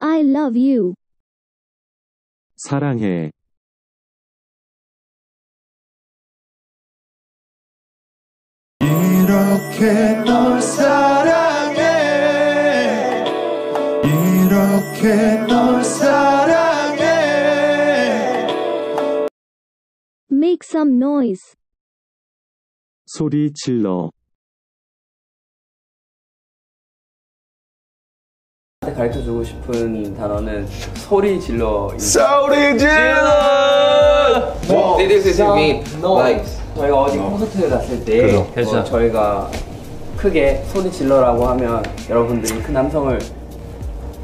I love you. 사랑해. 이렇게 널 사랑해 이렇게 널 사랑해 Make some noise. 소리 질러. 가르쳐 주고 싶은 단어는 소리 질러. 소리 질러! This is mean like 저희가 어디 콘서트 갔을 때 어, 저희가 크게 소리 질러라고 하면 여러분들이 큰 함성을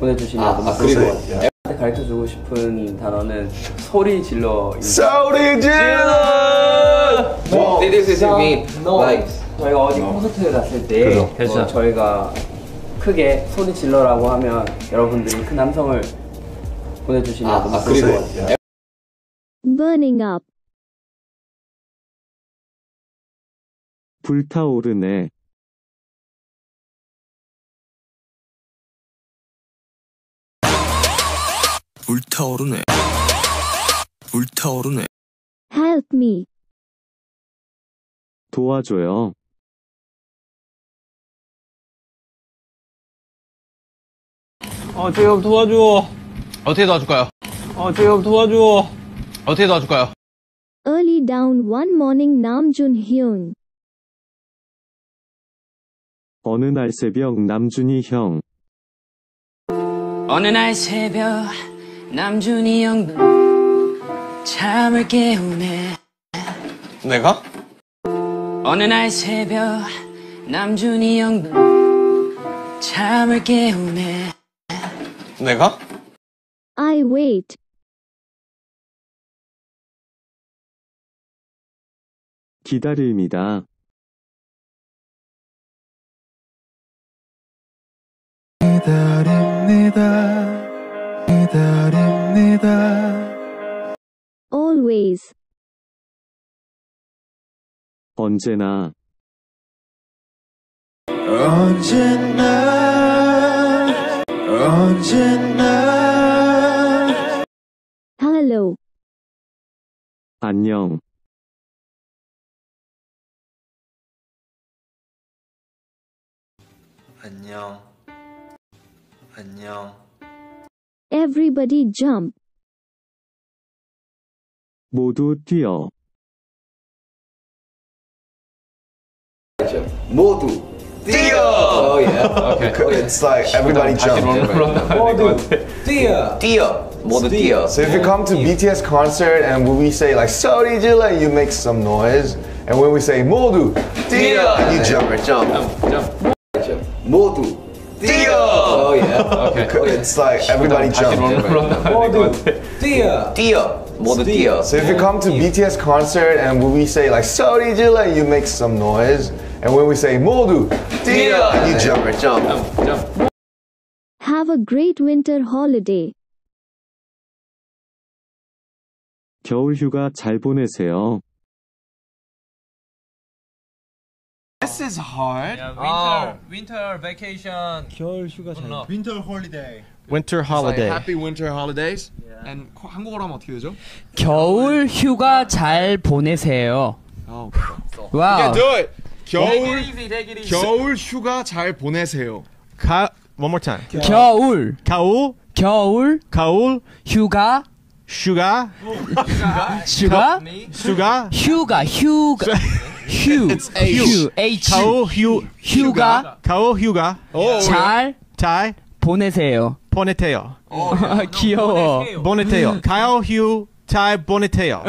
보내주시면 아, 너무 아, 좋을 것 같아요. 가르쳐 주고 싶은 단어는 소리 질러. 소리 질러! This is mean like 저희가 어디 콘서트 갔을 때 어, 저희가 크게 소리 질러라고 하면 여러분들이 큰 함성을 보내주시면 아, 너무 아, 그리고. Burning up. 불타오르네. 불타오르네 불타오르네 Help me. 도와줘요. 어, 제이홉 도와줘. 어떻게 도와줄까요? 어, 제이홉 도와줘. 어떻게 도와줄까요? Early down one morning Namjoon Hyun. 어느 날 새벽 남준이 형. 어느 날 새벽 남준이 형도 잠을 깨우네 내가? 어느 날 새벽 남준이 형도 잠을 깨우네 내가? I wait. 기다립니다 Always. 언제나 언제나 언제나 Hello. 안녕. 안녕 안녕 Everybody jump. 모두 뛰어. 모두 뛰어. Oh yeah. Okay. It's like everybody jump 뛰어. 뛰어. 모두 뛰어. So if you come to BTS concert and when we say like 소리 질러 you make some noise and when we say 모두 뛰어 and you jump jump. jump. 모두 뛰어. Oh yeah. Okay. It's like everybody jump 모두 뛰어. 뛰어. 모두 뛰어. So if you come to BTS concert and when we say like 소리 질러 you make some noise And when we say 모두 뛰어 and you jump jump. Have a great winter holiday. 겨울 휴가 잘 보내세요. This is hard. winter, winter vacation. 겨울 휴가 잘. Winter holiday. Winter It's like happy winter holidays. And 한국어로 하면 어떻게 되죠? 겨울 휴가 잘 보내세요 Oh. 와우 Yeah, do it. 겨울 easy, take it easy. 겨울 휴가 잘 보내세요. 가 one more time. 겨울. 가을 겨울. 가을 휴가. 슈가. 휴가. 슈가. 휴가. 휴가. 휴. 휴. H. 가을 휴. 휴가. 가을 휴가. 잘잘 보내세요. 보내세요. 귀여워. 보내세요. 가을 휴 잘 보내세요.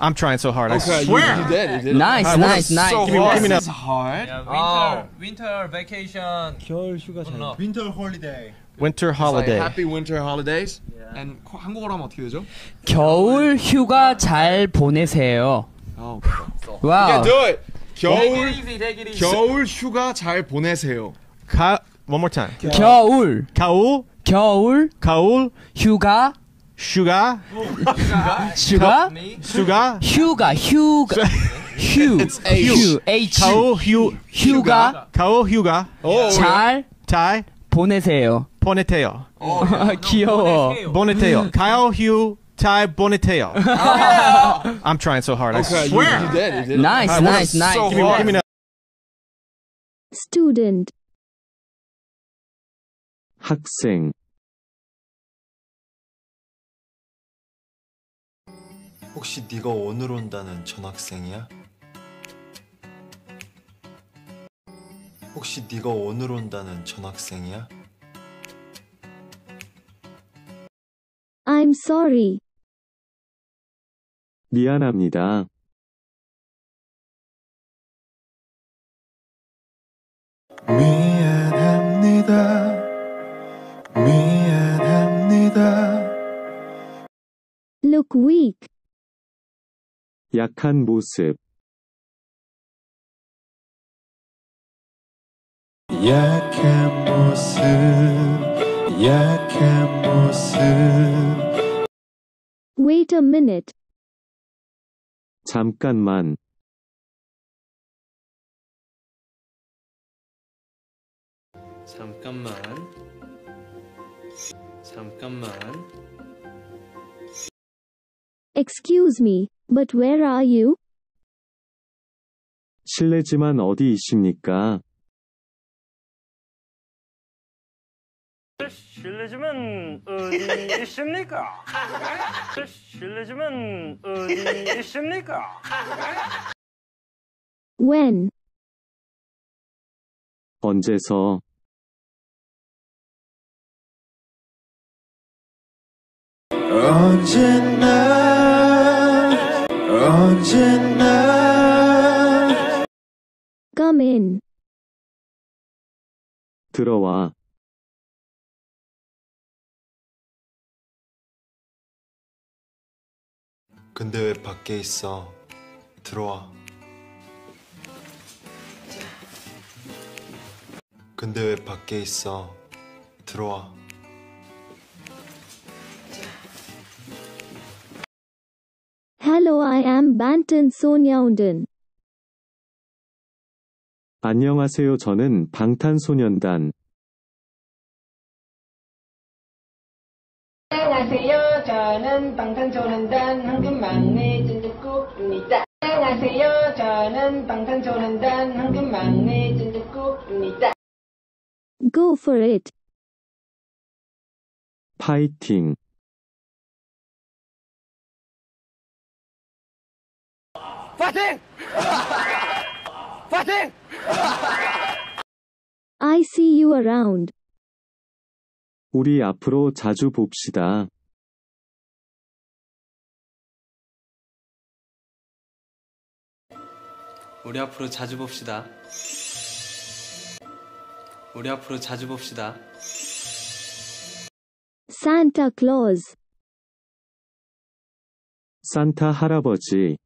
I'm trying so hard. I Okay, you, swear. you did. You did. 나이스 나이스 나이스 Give me, give me This is hard. winter, winter vacation. 겨울 휴가 잘. Winter holiday. Winter It's like holiday. happy winter holidays. And 한국어로 하면 어떻게 되죠? 겨울 휴가 잘 보내세요 Oh. Wow. Yeah, do it. 겨울 easy, take it easy. 겨울 휴가 잘 보내세요. 가 one more time. 겨울 가을 겨울 가을 휴가 슈가 휴가 슈가 휴가 휴가 휴휴 H 가을 휴 휴가 가을 휴가 Oh, 잘잘 보내세요 Boneteo. 귀여워. Boneteo. Kyle Hugh Ty Boneteo. I'm trying so hard. I Okay, you, swear. you did. You did. Nice, I wanna- nice, nice. so Give me, give me another. Student. 학생, 혹시 네가 오늘 온다는 전학생이야? 혹시 네가 오늘 온다는 전학생이야? I'm sorry. 미안합니다. 미안합니다. 미안합니다. Look weak. 약한 모습, 약한 모습, 약한 모습. Wait a minute. 잠깐만, 잠깐만. 잠깐만. Excuse me, but where are you? 실례지만 어디이십니까? 실례지만 어디 있습니까? 실례지만 어디 있습니까? When? 언제서, 언제나, 언제나. Come in. 들어와, 근데 왜 밖에 있어? 들어와. 근데 왜 밖에 있어? 들어와. Hello, I am Bantan Sonyaundan. 안녕하세요. 저는 방탄소년단, 안녕하세요. 저는 방탄소년단 황금막내 찐득국입니다. 안녕하세요. 저는 방탄소년단 황금막내 찐득국입니다. Go for it. 파이팅, 파이팅! 파이팅! I see you around. 우리 앞으로 자주 봅시다. 우리 앞으로 자주 봅시다. 우리 앞으로 자주 봅시다. Santa Claus. 산타 할아버지,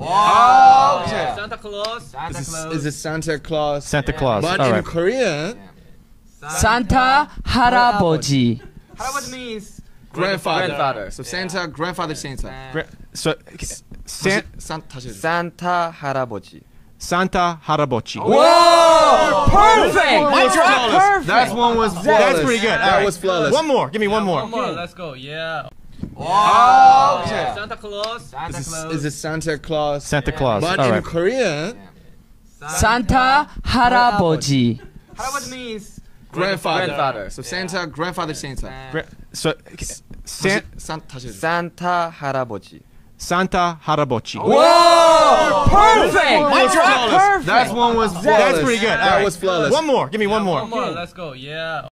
Wow. Okay. Santa Claus. Santa Is Claus. this, is this Santa Claus? Santa Claus. But All in right. Korean, 산타 할아버지. 할아버지 means grandfather. Grandfather. So Santa, grandfather Santa. Gra- So, San- San, 다시. 산타 할아버지. Santa Harabochi. Whoa! Perfect! That's flawless. That one was flawless. That's pretty good. That All right. was flawless. One more. Give me one more. One more. Let's go. Yeah. Wow. Okay. Santa Claus. Santa Is this, Claus. is this Santa Claus? Santa Claus. But All in right. Korean, 산타 할아버지. 할아버지 means grandfather. Grandfather. So Santa, grandfather Santa. Gra- So, San- 다시, 산, 다시. 산타 할아버지. Santa Harabochi. Whoa! Perfect! That's flawless. That one was flawless. That's pretty good. All That right. was flawless. One more. Give me one more. One more. Let's go. Yeah.